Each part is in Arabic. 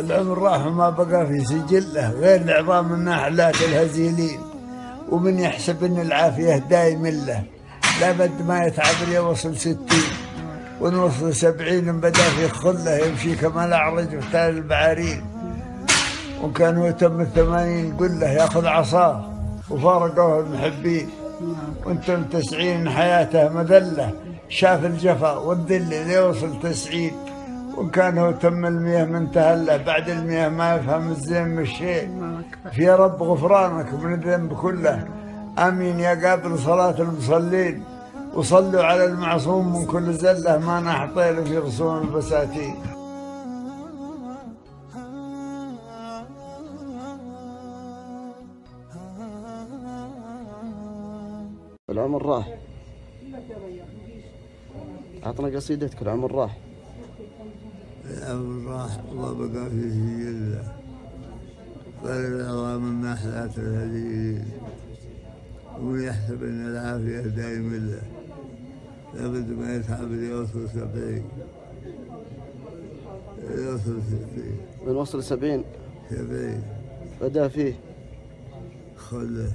العمر راح وما بقى في سجله غير العظام الناحلات الهزيلين. ومن يحسب إن العافية دايم له. لابد ما يتعب يوصل ستين. ونوصل سبعين بدأ في خلة يمشي كما الأعرج وتال البعارين. وكان هو تم الثمانين قل له يأخذ عصاه وفارقوه المحبين. وأنتم تسعين حياته مذلة. شاف الجفا والذل ليوصل تسعين. وإن كان هو تم المياه من تهله بعد المياه ما يفهم الزين من الشيء. في رب غفرانك من الذنب كله. آمين يا قابل صلاة المصلين. وصلوا على المعصوم من كل زلة. ما نحطيله في غصون البساتين. العمر راح. عطنا قصيدتك العمر راح. الله بقى في سجله قال العظام النحلات الهديين ومن يحسب ان العافية دائم له لابد ما يتعب ليوصل سبعين. يوصل ستين. من وصل سبعين؟ سبعين. بدأ فيه. خله.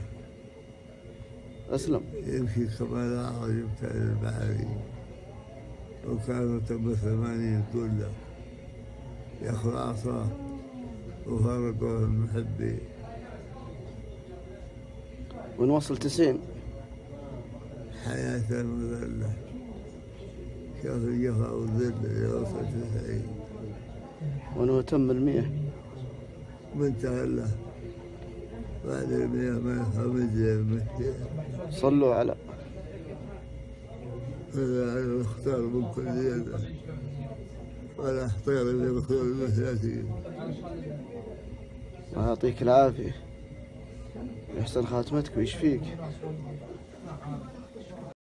أسلم. يمشي كما لا عجبت البحري. وكانوا تم ثمانين كله ياخذ عصاه وفرقوه المحبين من وصل تسعين. حياة مذلة شاف الجفا والذل يوصل تسعين. وأنه تم المية من تهله بعد المياه ما يفهم صلوا على هذا اختار من كل يده ولا احتار اللي بكل المساكين الله يعطيك العافية. يحسن خاتمتك ويشفيك.